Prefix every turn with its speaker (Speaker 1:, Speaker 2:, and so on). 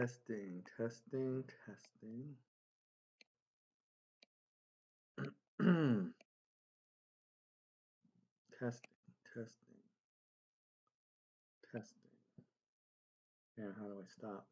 Speaker 1: Testing, testing, testing. testing, testing, testing. And how do I stop?